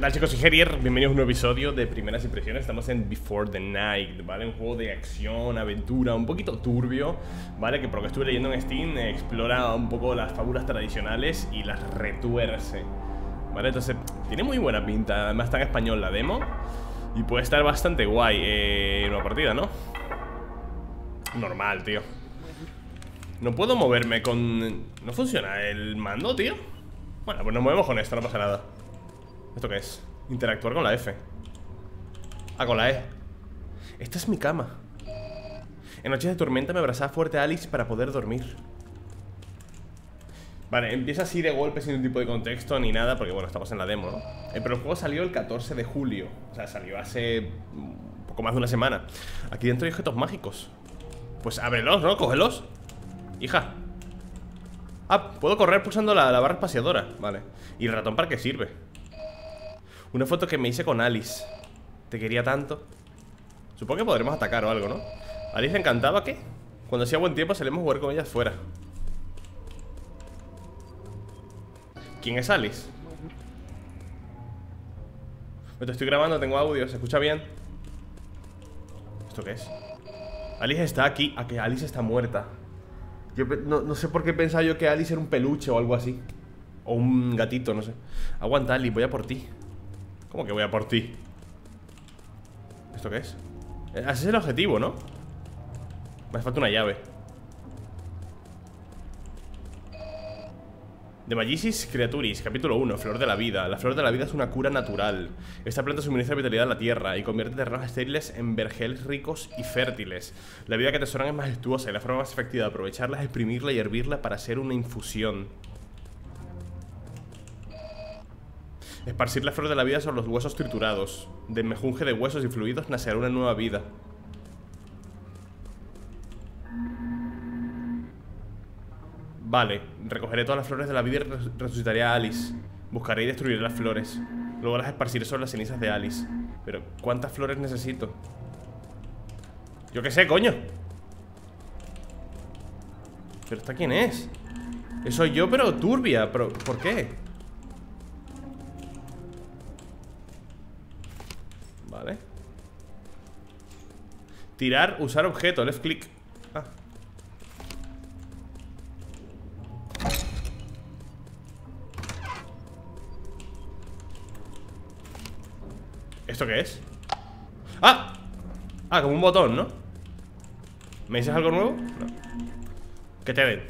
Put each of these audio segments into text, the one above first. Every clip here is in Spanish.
¿Qué tal chicos? Soy Herier, bienvenidos a un nuevo episodio de Primeras Impresiones Estamos en Before the Night, ¿vale? Un juego de acción, aventura, un poquito turbio ¿Vale? Que por lo que estuve leyendo en Steam Explora un poco las fábulas tradicionales y las retuerce ¿Vale? Entonces, tiene muy buena pinta Además está en español la demo Y puede estar bastante guay eh, Una partida, ¿no? Normal, tío No puedo moverme con... ¿No funciona el mando, tío? Bueno, pues nos movemos con esto, no pasa nada ¿Esto qué es? Interactuar con la F. Ah, con la E. Esta es mi cama. En noches de tormenta me abrazaba fuerte a Alice para poder dormir. Vale, empieza así de golpe sin ningún tipo de contexto ni nada Porque bueno, estamos en la demo, ¿no? Eh, pero el juego salió el 14 de julio. O sea, salió hace un poco más de una semana. Aquí dentro hay objetos mágicos. Pues ábrelos, ¿no? Cógelos. Hija. Ah, puedo correr pulsando la, la barra espaciadora Vale. ¿Y el ratón para qué sirve? Una foto que me hice con Alice Te quería tanto Supongo que podremos atacar o algo, ¿no? Alice encantaba que Cuando hacía buen tiempo salimos a jugar con ella afuera ¿Quién es Alice? Me estoy grabando, tengo audio, ¿se escucha bien? ¿Esto qué es? Alice está aquí, a que Alice está muerta yo no, no sé por qué pensaba yo que Alice era un peluche o algo así O un gatito, no sé Aguanta Alice, voy a por ti ¿Cómo que voy a por ti? ¿Esto qué es? Eh, ese es el objetivo, ¿no? Me hace falta una llave De Magisis Creaturis, capítulo 1, Flor de la Vida La flor de la vida es una cura natural Esta planta suministra vitalidad a la tierra Y convierte terrenos estériles en vergeles ricos y fértiles La vida que atesoran es majestuosa Y la forma más efectiva de aprovecharla es exprimirla y hervirla para hacer una infusión Esparcir la flor de la vida sobre los huesos triturados. De mejunje de huesos y fluidos nacerá una nueva vida. Vale, recogeré todas las flores de la vida y resucitaré a Alice. Buscaré y destruiré las flores. Luego las esparciré sobre las cenizas de Alice. Pero, ¿cuántas flores necesito? Yo qué sé, coño. ¿Pero esta quién es? Soy yo, pero turbia. ¿Pero por qué? Tirar, usar objeto, left click ah. ¿Esto qué es? ¡Ah! Ah, como un botón, ¿no? ¿Me dices algo nuevo? No Que te den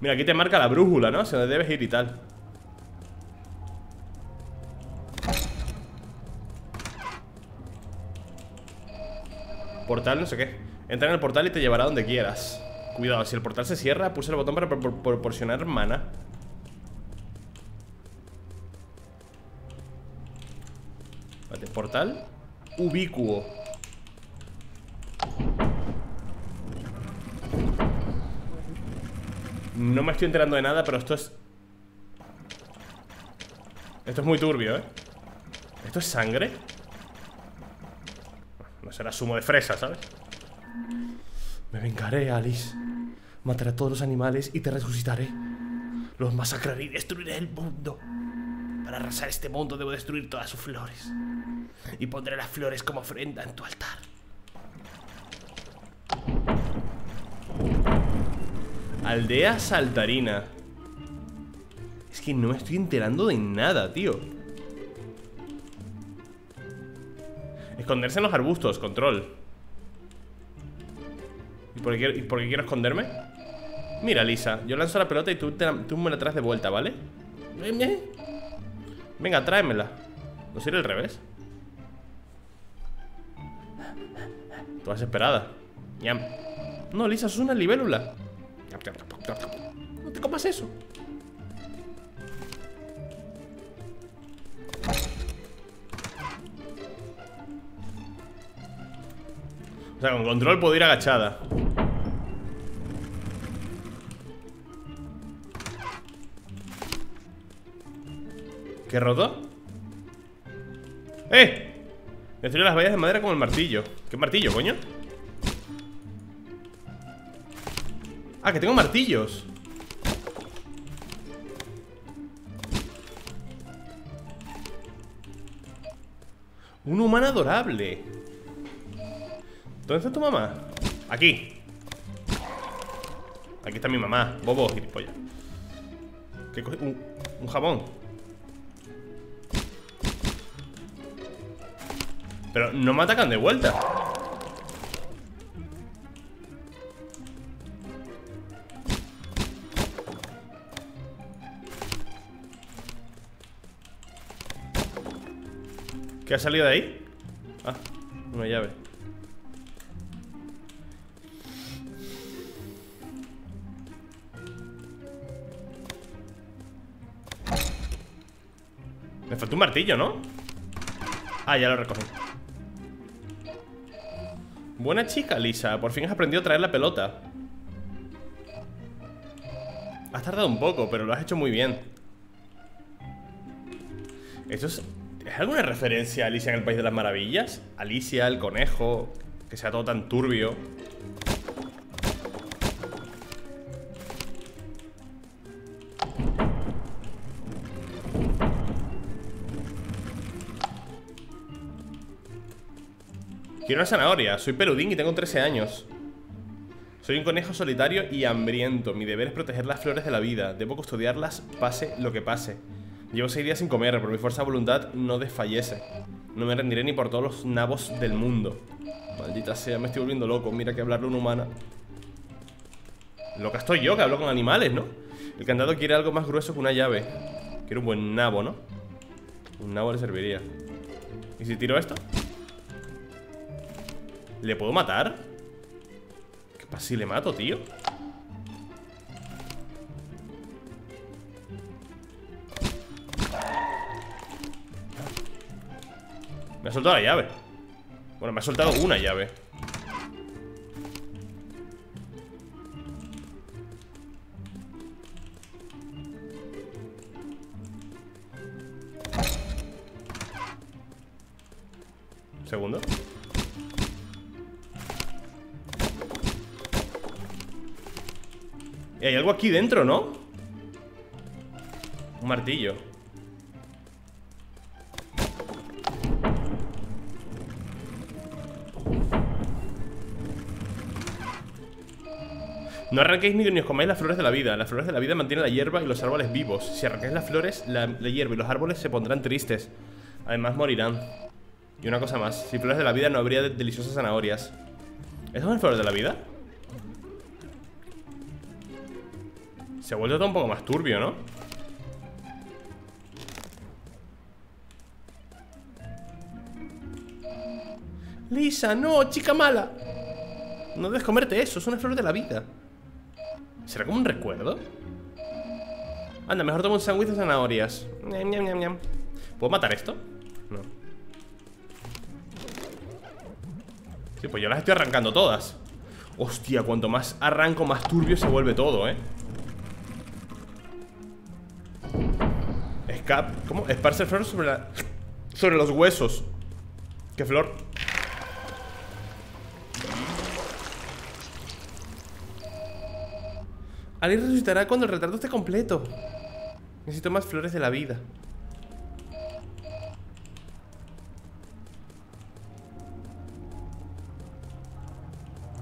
Mira, aquí te marca la brújula, ¿no? Se donde debes ir y tal No sé qué Entra en el portal y te llevará donde quieras Cuidado, si el portal se cierra, puse el botón para proporcionar mana Vale, portal Ubicuo No me estoy enterando de nada, pero esto es... Esto es muy turbio, ¿eh? ¿Esto es sangre? Será zumo de fresa, ¿sabes? Me vengaré, Alice. Mataré a todos los animales y te resucitaré. Los masacraré y destruiré el mundo. Para arrasar este mundo debo destruir todas sus flores. Y pondré las flores como ofrenda en tu altar. Aldea saltarina. Es que no me estoy enterando de nada, tío Esconderse en los arbustos, control. ¿Y por qué, quiero esconderme? Mira, Lisa, yo lanzo la pelota y tú, tú me la traes de vuelta, ¿vale? Venga, tráemela. ¿No sería el revés? Tú desesperada No, Lisa, eso es una libélula. No te comas eso O sea, con control puedo ir agachada ¿Qué roto? ¡Eh! Destruye las vallas de madera con el martillo ¿Qué martillo, coño? Ah, que tengo martillos Un humano adorable. ¿Dónde está tu mamá? Aquí. Aquí está mi mamá. Bobo, gilipollas. ¿Qué coge? Un, un jabón. Pero no me atacan de vuelta. ¿Qué ha salido de ahí? Ah, una llave Me falta un martillo, ¿no? Ah, ya lo recogí. Buena chica, Lisa. Por fin has aprendido a traer la pelota. Has tardado un poco, pero lo has hecho muy bien. Eso es ¿Es alguna referencia a Alicia en el País de las Maravillas? Alicia, el conejo Que sea todo tan turbio Quiero una zanahoria Soy peludín y tengo 13 años Soy un conejo solitario y hambriento Mi deber es proteger las flores de la vida Debo custodiarlas pase lo que pase Llevo seis días sin comer, pero mi fuerza de voluntad no desfallece. No me rendiré ni por todos los nabos del mundo. Maldita sea, me estoy volviendo loco. Mira que hablarle una humana. Loca estoy yo, que hablo con animales, ¿no? El candado quiere algo más grueso que una llave. Quiere un buen nabo, ¿no? Un nabo le serviría. ¿Y si tiro esto? ¿Le puedo matar? ¿Qué pasa si le mato, tío? Me ha soltado la llave Bueno, me ha soltado una llave aquí dentro, ¿no? Un martillo No arranquéis ni, os comáis las flores de la vida. Las flores de la vida mantienen la hierba y los árboles vivos. Si arrancáis las flores, la, hierba y los árboles se pondrán tristes. Además morirán. Y una cosa más. Si flores de la vida no habría deliciosas zanahorias. ¿Eso son flores de la vida? Se ha vuelto todo un poco más turbio, ¿no? Lisa, no, chica mala No debes comerte eso, son las flores de la vida ¿Será como un recuerdo? Anda, mejor tomo un sándwich de zanahorias ¿Puedo matar esto? No Sí, pues yo las estoy arrancando todas Hostia, cuanto más arranco, más turbio se vuelve todo, ¿eh? Escap... ¿Cómo? Esparce flor sobre la... Sobre los huesos ¿Qué flor? Alice resucitará cuando el retrato esté completo. Necesito más flores de la vida.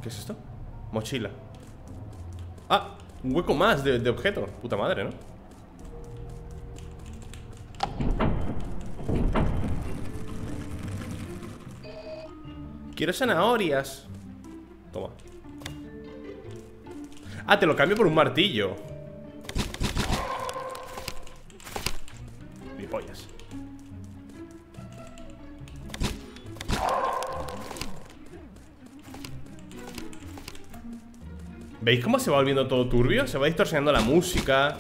¿Qué es esto? Mochila. Ah, un hueco más de, de objeto. Puta madre, ¿no? Quiero zanahorias. Toma. Ah, te lo cambio por un martillo Mi pollas ¿Veis cómo se va volviendo todo turbio? Se va distorsionando la música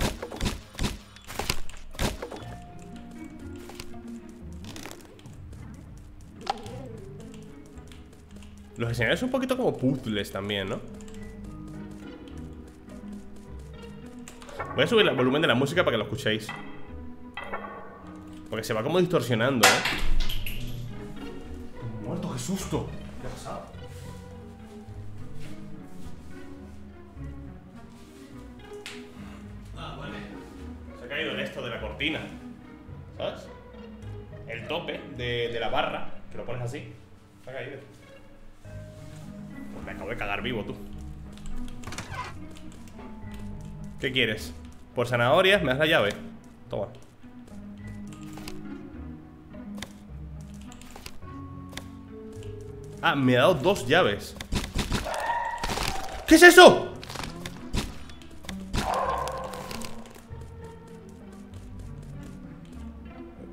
Los escenarios son un poquito como puzzles también, ¿no? Voy a subir el volumen de la música para que lo escuchéis Porque se va como distorsionando, ¿eh? Muerto, qué susto ¿Qué ha pasado? Ah, vale Se ha caído en esto de la cortina ¿Sabes? El tope de, de la barra Que lo pones así. Se ha caído. Acabo de cagar vivo, tú. ¿Qué quieres? Por zanahorias me das la llave. Toma. Ah, me ha dado dos llaves. ¿Qué es eso?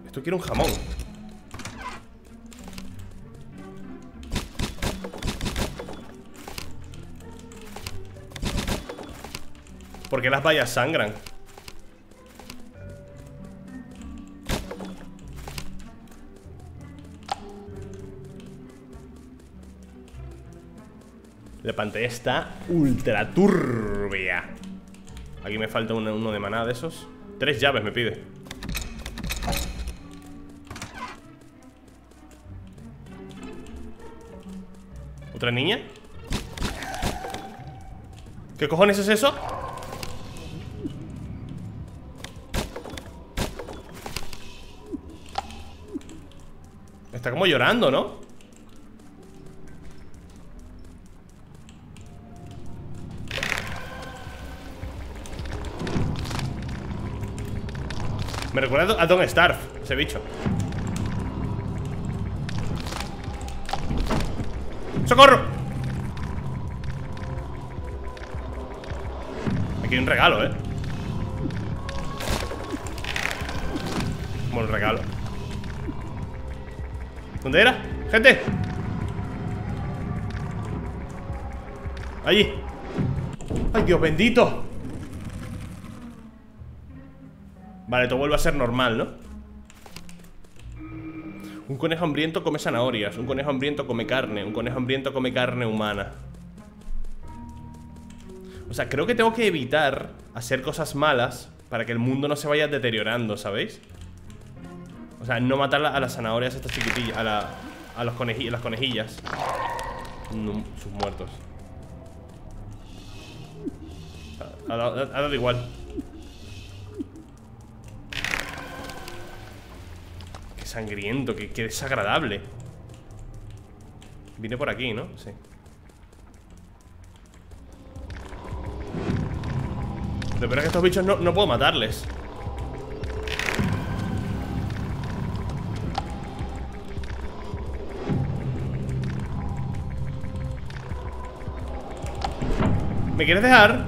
Esto quiere un jamón ¿Por qué las vallas sangran? La pantalla está ultra turbia Aquí me falta uno, de maná de esos Tres llaves me pide ¿Otra niña? ¿Qué cojones es eso? Está como llorando, ¿no? Me recuerda a Don Starve, ese bicho ¡Socorro! Aquí hay un regalo, ¿eh? Como un regalo ¿Dónde era? ¡Gente! Allí ¡Ay, Dios bendito! Vale, todo vuelve a ser normal, ¿no? Un conejo hambriento come zanahorias Un conejo hambriento come carne Un conejo hambriento come carne humana O sea, creo que tengo que evitar Hacer cosas malas Para que el mundo no se vaya deteriorando, ¿sabéis? O sea, no matar a las zanahorias estas chiquitillas A, la, a las conejillas. Sus muertos. Ha dado igual. Sangriento, que, desagradable. Vine por aquí, ¿no? Sí. Pero es que estos bichos no, no puedo matarles ¿Me quieres dejar?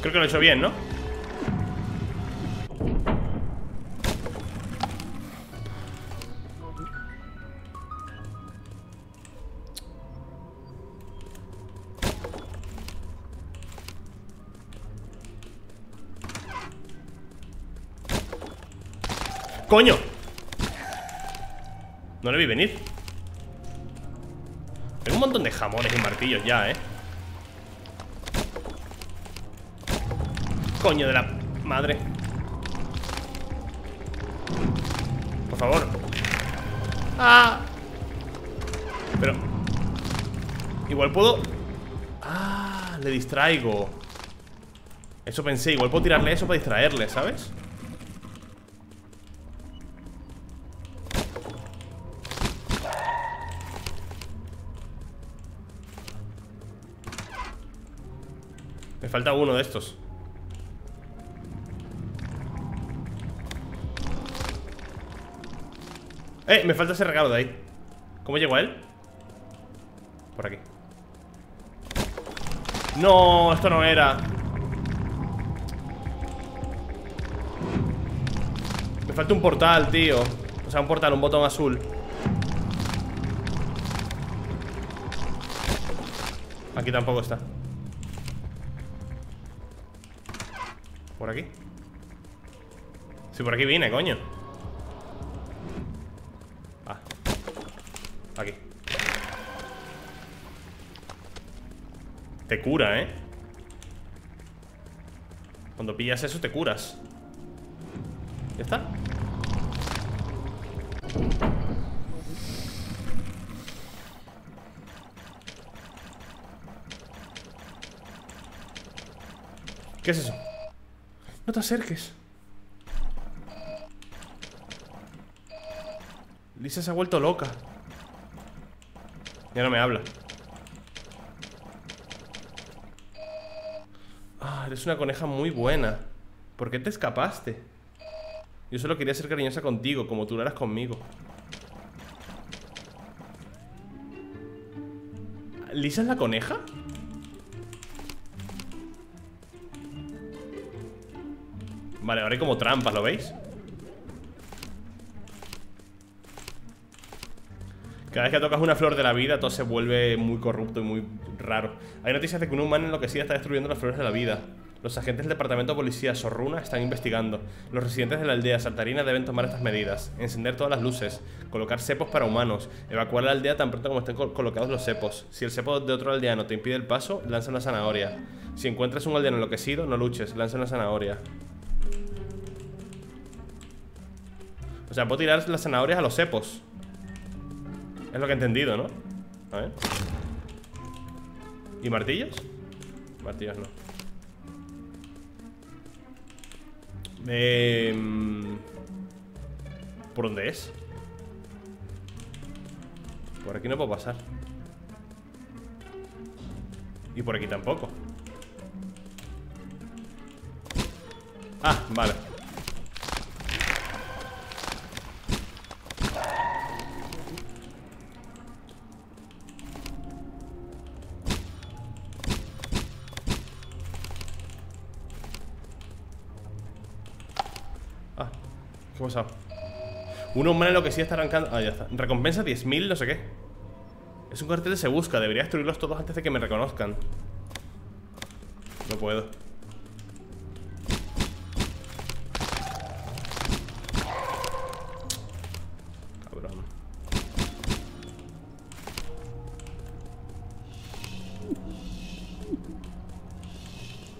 Creo que lo he hecho bien, ¿no? ¡Coño! No le vi venir un montón de jamones y martillos ya, ¿eh? Coño de la madre Por favor ¡Ah! Pero Igual puedo Ah, le distraigo Eso pensé, igual puedo tirarle eso para distraerle, ¿sabes? Falta uno de estos. Eh, me falta ese regalo de ahí. ¿Cómo llego a él? Por aquí. No, esto no era. Me falta un portal, tío. O sea, un portal, un botón azul. Aquí tampoco está Sí, por aquí viene, coño Aquí Te cura, ¿eh? Cuando pillas eso te curas ¿Ya está? ¿Qué es eso? No te acerques. Lisa se ha vuelto loca. Ya no me habla. Ah, eres una coneja muy buena. ¿Por qué te escapaste? Yo solo quería ser cariñosa contigo, como tú lo eras conmigo. ¿Lisa es la coneja? Vale, ahora hay como trampas, ¿lo veis? Cada vez que tocas una flor de la vida, todo se vuelve muy corrupto y muy raro. Hay noticias de que un humano enloquecido está destruyendo las flores de la vida. Los agentes del departamento de policía Sorruna están investigando. Los residentes de la aldea Saltarina deben tomar estas medidas. Encender todas las luces, colocar cepos para humanos, evacuar la aldea tan pronto como estén colocados los cepos. Si el cepo de otro aldeano te impide el paso, lanza una zanahoria. Si encuentras un aldeano enloquecido, no luches, lanza una zanahoria. O sea, puedo tirar las zanahorias a los cepos. Es lo que he entendido, ¿no? A ver. ¿Y martillos? Martillos no. Eh, ¿Por dónde es? Por aquí no puedo pasar. Y por aquí tampoco. Ah, vale. ¿Qué ha pasado? Un que sí está arrancando. Ah, ya está. Recompensa 10.000, no sé qué. Es un cartel de se busca. Debería destruirlos todos antes de que me reconozcan. No puedo. Cabrón.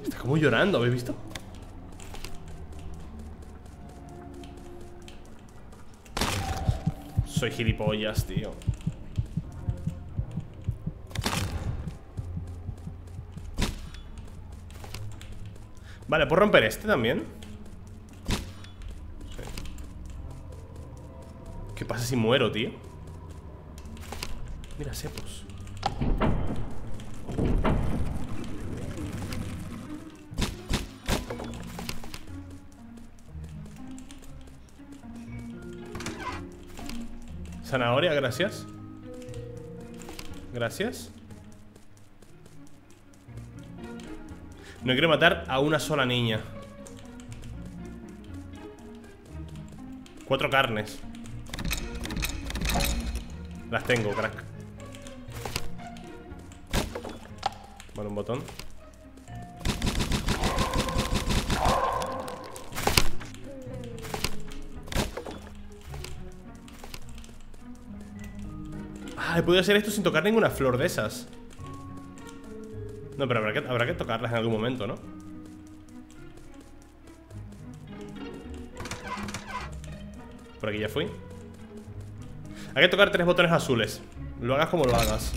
Está como llorando, ¿habéis visto? Soy gilipollas, tío Vale, ¿puedo romper este también? ¿Qué pasa si muero, tío? Mira, sepos Zanahoria, gracias. Gracias. No quiero matar a una sola niña. Cuatro carnes. Las tengo, crack. Vale, un botón he podido hacer esto sin tocar ninguna flor de esas. No, pero habrá que, habrá que tocarlas en algún momento, ¿no? Por aquí ya fui. Hay que tocar tres botones azules. Lo hagas como lo hagas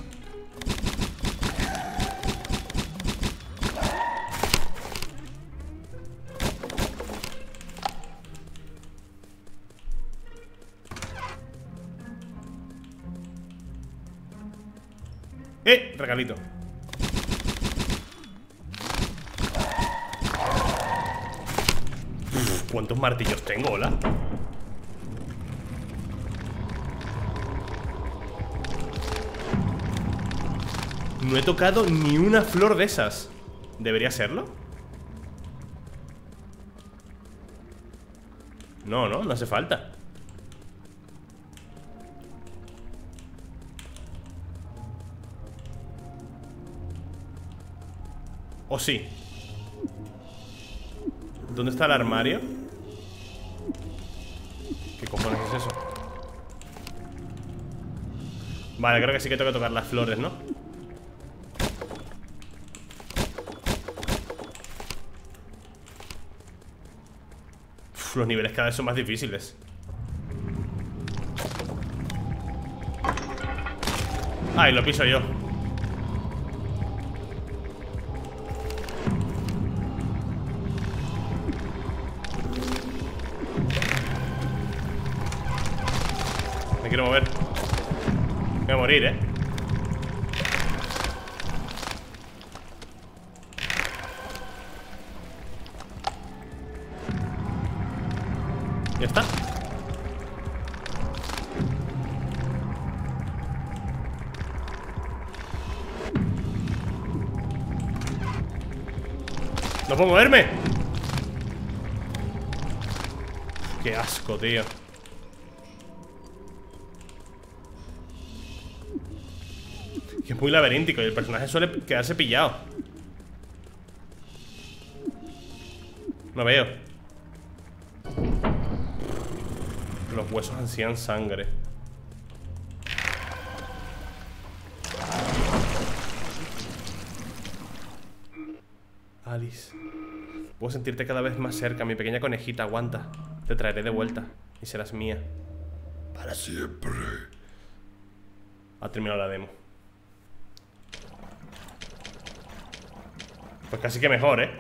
¡Eh! Regalito ¿Cuántos martillos tengo, hola? No he tocado ni una flor de esas ¿Debería serlo? No, no, no hace falta ¿O sí? ¿Dónde está el armario? ¿Qué cojones es eso? Vale, creo que sí que tengo que tocar las flores, ¿no? los niveles cada vez son más difíciles Ah, y lo piso yo morir, eh Ya está. No puedo moverme Qué asco, tío muy laberíntico y el personaje suele quedarse pillado. No veo. Los huesos ansían sangre. Alice Puedo sentirte cada vez más cerca. Mi pequeña conejita, aguanta. Te traeré de vuelta y serás mía. Para siempre. Ha terminado la demo Pues casi que mejor, ¿eh?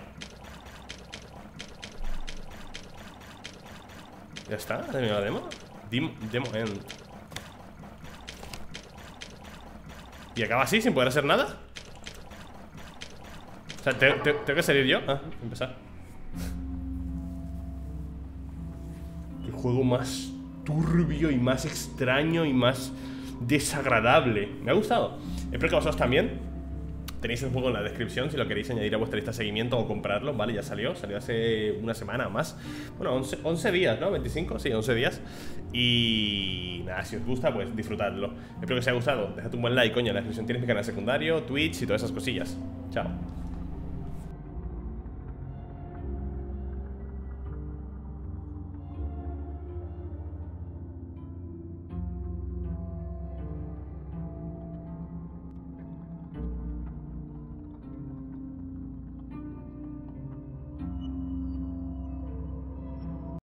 Ya está, ha terminado la demo Dim- Demo end. ¿Y acaba así, sin poder hacer nada? O sea, ¿te- te- ¿tengo que salir yo? Ah, empezar. Qué juego más turbio y más extraño y más desagradable. Me ha gustado. Espero que a vosotros también Tenéis el juego en la descripción si lo queréis añadir a vuestra lista de seguimiento o comprarlo, ¿vale? Ya salió, salió hace una semana o más. Bueno, 11, 11 días, ¿no? 25, sí, 11 días. Y nada, si os gusta, pues disfrutadlo. Espero que os haya gustado. Dejad un buen like, coño. En la descripción tienes mi canal secundario, Twitch y todas esas cosillas. Chao.